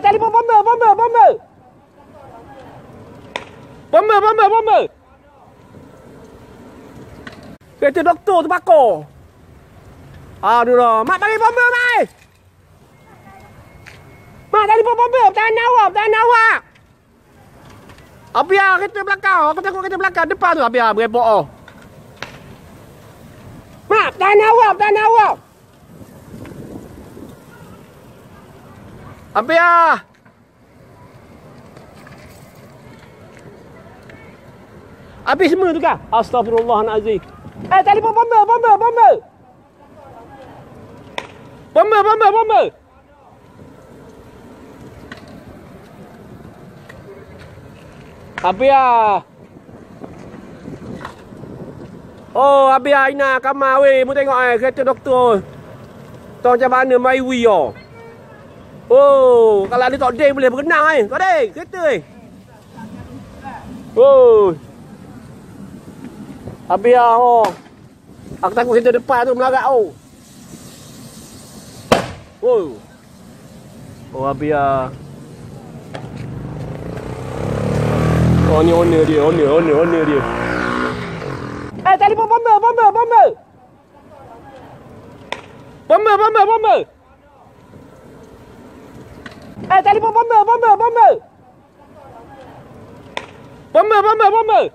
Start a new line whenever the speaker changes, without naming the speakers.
Eh, telefon bomber, bomber, bomber. Bomber, bomber, bomber. Kereta doktor terbakar. Aduh dah. Mak bagi bomber, Mak. Mak, telefon bomber. Pertahanan awak, pertahanan awak. Abia kereta belakang. Aku takut kereta belakang. Depan tu Abia berebok. Oh. Mak, pertahanan awak, pertahanan awak. Abia. Habis semua tu kan? Astagfirullahalazim. Eh, telefon bomber, bomber, bomber. Bomber, bomber, bomber. Abia. Oh, Abia Aina kamar weh. Mu tengok eh kereta doktor. Tahu macam mana mai wi oh. Oh, kalau ada tok day boleh berenang eh. Tok day, kereta eh. Oh. Abia oh. Aku takut kereta depan tu melarat oh. Oh. Oh, Abia. Oh ni owner dia, owner, owner, owner dia. Eh, telefon bomber, bomber, bomber. Bomber, bomber, bomber. 哎，大力波波门，波门，波门，波门，波门。